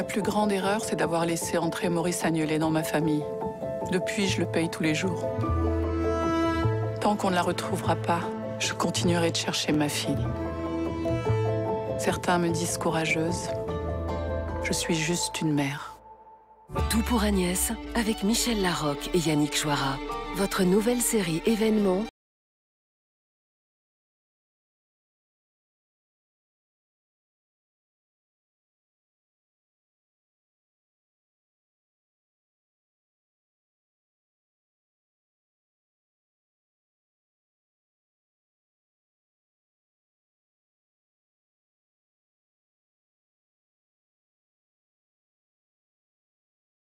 Ma plus grande erreur, c'est d'avoir laissé entrer Maurice Agnelet dans ma famille. Depuis, je le paye tous les jours. Tant qu'on ne la retrouvera pas, je continuerai de chercher ma fille. Certains me disent courageuse. Je suis juste une mère. Tout pour Agnès avec Michel Larocque et Yannick Chouara. Votre nouvelle série événement